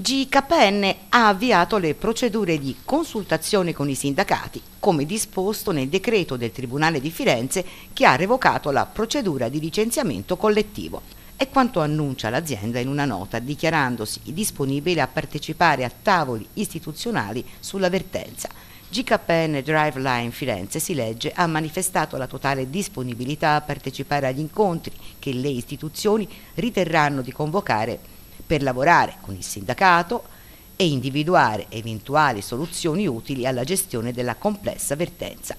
GKN ha avviato le procedure di consultazione con i sindacati, come disposto nel decreto del Tribunale di Firenze che ha revocato la procedura di licenziamento collettivo. È quanto annuncia l'azienda in una nota dichiarandosi disponibile a partecipare a tavoli istituzionali sulla vertenza. GKN Drive Line Firenze si legge ha manifestato la totale disponibilità a partecipare agli incontri che le istituzioni riterranno di convocare per lavorare con il sindacato e individuare eventuali soluzioni utili alla gestione della complessa vertenza.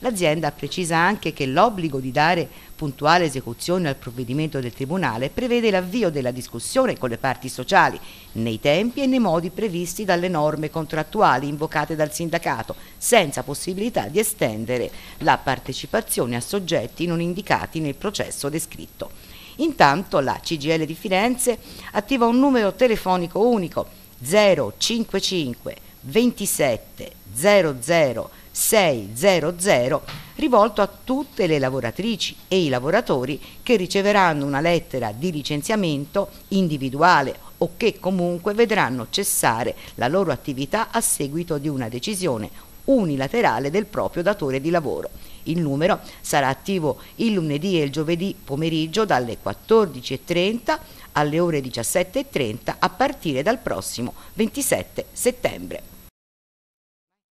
L'azienda precisa anche che l'obbligo di dare puntuale esecuzione al provvedimento del Tribunale prevede l'avvio della discussione con le parti sociali nei tempi e nei modi previsti dalle norme contrattuali invocate dal sindacato, senza possibilità di estendere la partecipazione a soggetti non indicati nel processo descritto. Intanto la CGL di Firenze attiva un numero telefonico unico 055 27 00 600 rivolto a tutte le lavoratrici e i lavoratori che riceveranno una lettera di licenziamento individuale o che comunque vedranno cessare la loro attività a seguito di una decisione unilaterale del proprio datore di lavoro. Il numero sarà attivo il lunedì e il giovedì pomeriggio dalle 14.30 alle ore 17.30 a partire dal prossimo 27 settembre.